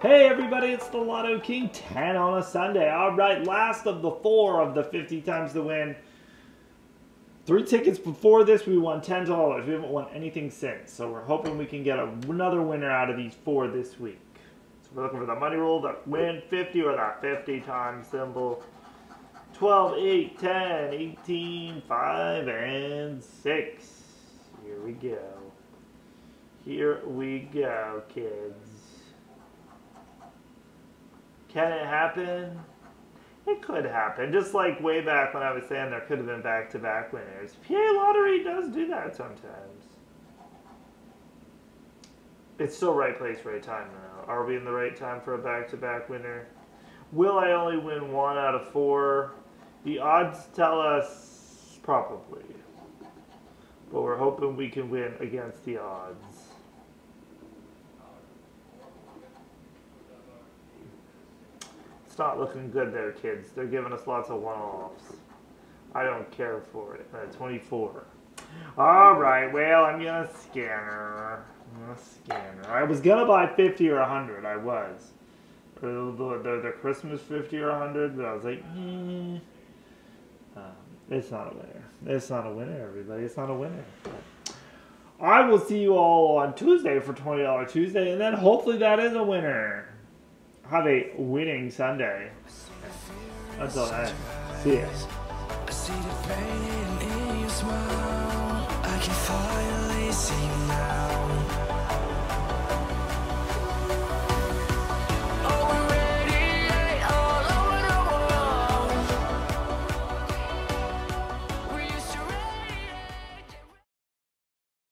Hey everybody, it's the Lotto King 10 on a Sunday. All right, last of the four of the 50 times the win. Three tickets before this, we won $10. We haven't won anything since, so we're hoping we can get another winner out of these four this week. So we're looking for the money roll, the win 50 or that 50 times symbol. 12, 8, 10, 18, 5, and 6. Here we go. Here we go, kids. Can it happen? It could happen. Just like way back when I was saying there could have been back to back winners. PA Lottery does do that sometimes. It's still right place, right time now. Are we in the right time for a back to back winner? Will I only win one out of four? The odds tell us probably. But we're hoping we can win against the odds. It's not looking good there, kids. They're giving us lots of one-offs. I don't care for it. Uh, 24. All right, well, I'm gonna scanner. I'm gonna scanner. I was gonna buy 50 or 100. I was. The, the, the Christmas 50 or 100, but I was like, eh. Um, it's not a winner. It's not a winner, everybody. It's not a winner. I will see you all on Tuesday for $20 Tuesday, and then hopefully that is a winner have a winning Sunday. Until then, see ya.